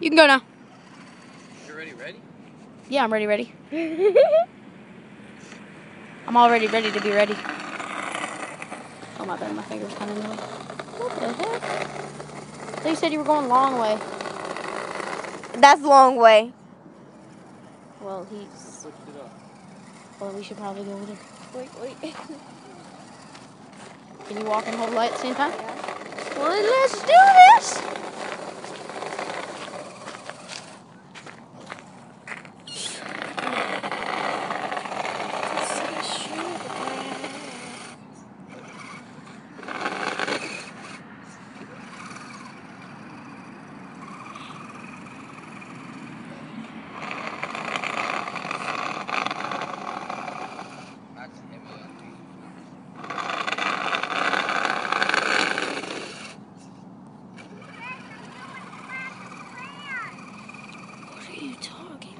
You can go now. You're ready, ready? Yeah, I'm ready, ready. I'm already ready to be ready. Oh my bad, my finger's kind of in the way. What the heck? I thought you said you were going long way. That's the long way. Well, he's. Switched it up. Well, we should probably go over there. Wait, wait. Can you walk and hold the light at the same time? Yeah. Well, let's do this. What are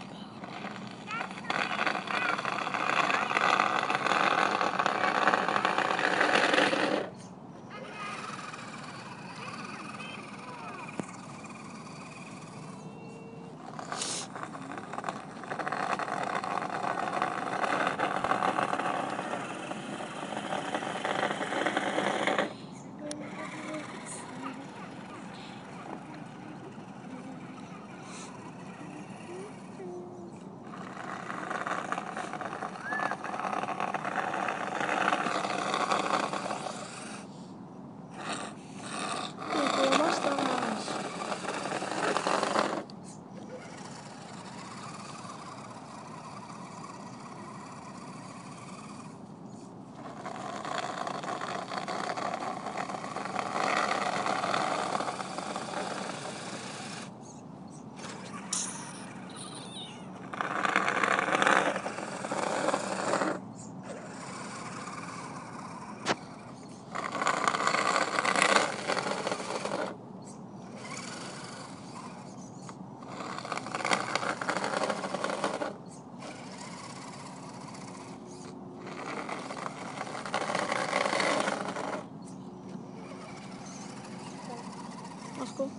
That's cool.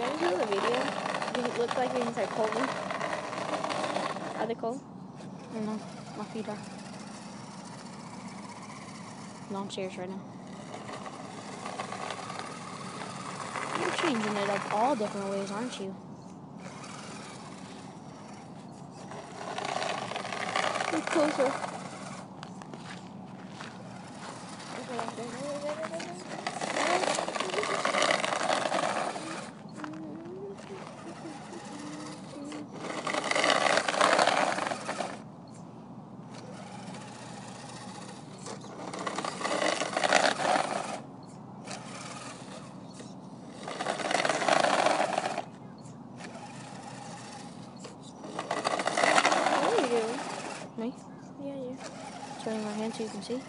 You ever see the video? It looks like you're inside cold. Are they cold? I don't know. My feet are. Long chairs right now. You're changing it up all different ways, aren't you? Look closer. What are you doing? Me? Yeah, you. So you can see.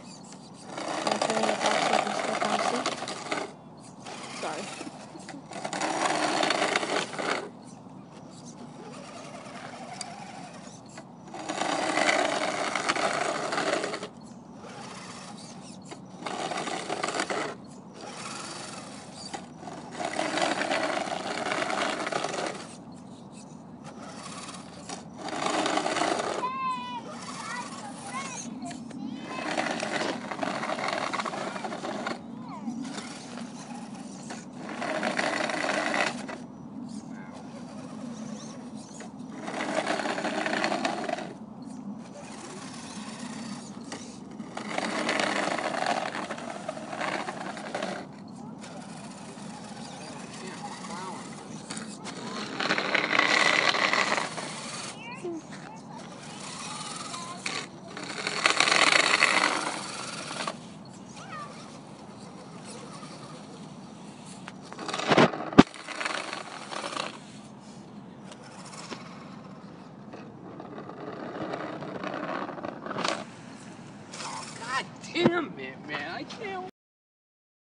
Damn it, man. I can't